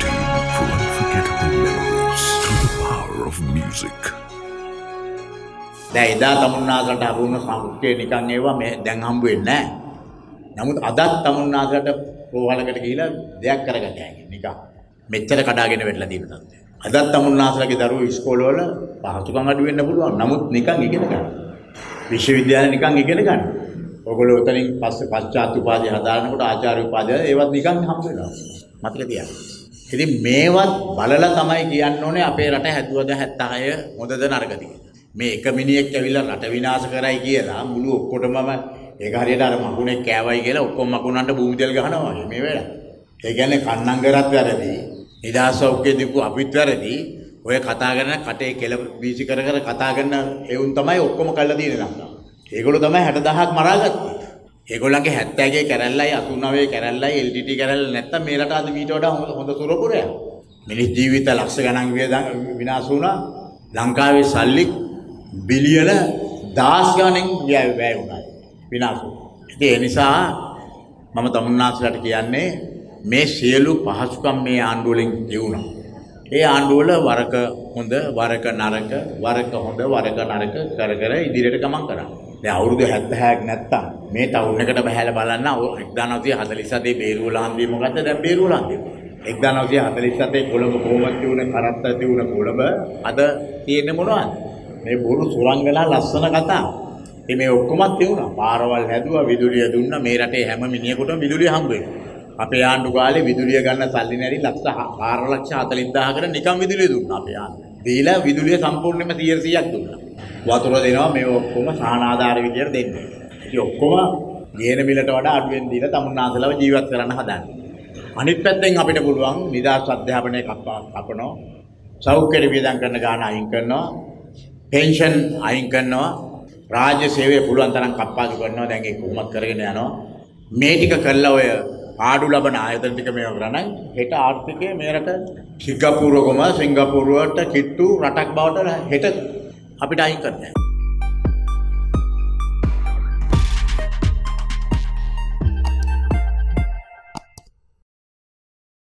Counting for unforgettable memories through the power of music. දැන් එදා තමුන්නාසලට හම්බුන සමුක්කේ නිකන් ඒවා මේ දැන් හම්බ වෙන්නේ නැහැ. නමුත් අදත් තමුන්නාසලට රෝහලකට ගිහිලා දෙයක් කරගන්න හැකියි නිකන්. මෙච්චර කඩාගෙන වෙట్లా තියෙන තත්ත්වය. අදත් තමුන්නාසලගේ දරුවෝ ඉස්කෝලවල පහසුකම් අඩු වෙන්න පුළුවන්. නමුත් නිකන් ඉගෙන ගන්න. විශ්වවිද්‍යාලේ නිකන් ඉගෙන ගන්න. ඔයගොල්ලෝ උතනින් පස්සේ පශ්චාත් උපාධිය හදානකොට ආචාර්ය උපාධිය ඒවත් නිකන් හම්බ වෙනවා. මතක තියාගන්න. ඉතින් මේවත් බලලා තමයි කියන්න ඕනේ අපේ රට හැදුවද 76 හොඳද නරකද කියලා. මේ එක මිනිහෙක් ඇවිල්ලා රට විනාශ කරයි කියලා මුළු ඔක්කොටම ඒක හරියට අර මකුණෙක් කෑවයි කියලා ඔක්කොම මකුණන්ට භූමි තෙල් ගහනවා වගේ මේ වැඩ. ඒ කියන්නේ කන්නම් කරත් වැරදි. නිදහස් සෞඛ්‍ය දීපු අපිත් වැරදි. ඔය කතා කරන කටේ කෙල බීසි කර කර කතා කරන එවුන් තමයි ඔක්කොම කළා තියෙන්නේ ලංකාව. ඒගොල්ලෝ තමයි 60000ක් මරාගත්තේ. ඒගොල්ලන්ගේ 70 කැරැල්ලයි 89 කැරැල්ලයි LTT කැරැල්ල නැත්තම් මේ රට අද මීට වඩා හොඳ හොඳ සුරපුරයක්. මිනිස් ජීවිත ලක්ෂ ගණන් විනාශ වුණා. ලංකාවේ සල්ලි බිලියන දහස් ගණන් වැය වුණා. විනාශ වුණා. ඉතින් ඒ නිසා මම තමුන්නාස්ලට කියන්නේ මේ සියලු පහසුකම් මේ ආණ්ඩුවලින් ගෙවුණා. ඒ ආණ්ඩුවල වරක හොඳ වරක නරක වරක හොඳ වරක නරක කර කර ඉදිරියට ගමන් කරා. දැන් අවුරුදු 70ක් නැත්තම් මේ ටවුන් එකට බහැලා බලන්න 1947 බේරුවල හන්දිය මොකද්ද දැන් බේරුවල හන්දිය. 1947 කොළඹ කොහොමද තිබුණේ කරත්ත තිබුණ කොළඹ අද තියෙන්නේ මොනවද? මේ බොරු සුරංගනා ලස්සන කතා. ඉතින් මේ ඔක්කොමත් තිබුණා. පාරවල් හැදුවා, විදුලිය දුන්නා. මේ රටේ හැම මිනිහෙකුටම විදුලිය හම්බ වෙනවා. අපේ ආණ්ඩු කාලේ විදුලිය ගන්න සල්ලි නැති ලක්ෂ 4 ලක්ෂ 40000කට නිකන් විදුලිය දුන්නා අපේ ආණ්ඩු. දීලා විදුලිය සම්පූර්ණයෙන්ම 100%ක් දුන්නා. වතුර දෙනවා මේ ඔක්කොම සහනාධාර විදියට දෙන්නේ. ඉතින් ඔක්කොම ගේන මිලට වඩා අඩුවෙන් දීලා තමුන්නාසලව ජීවත් කරන්න හදන්නේ. අනිත් පැත්තෙන් අපිට පුළුවන් නිදහස් අධ්‍යාපනය කපනවා. සෞඛ්‍ය වියදම් කරන ගාන අයින් කරනවා. පෙන්ෂන් අයින් කරනවා. රාජ්‍ය සේවය පුළුවන් තරම් කප්පාදු කරනවා. දැන් ඒක කොහොමත් කරගෙන යනවා. මේ ටික කළා ඔය පාඩු ලබන ආයතන ටික මේවා කරනයි හෙට ආර්ථිකය මේ රට සිංගප්පූරුවකම සිංගප්පූරුවට කිට්ටු රටක් බවට හෙට අපිට අයින් කරන්න.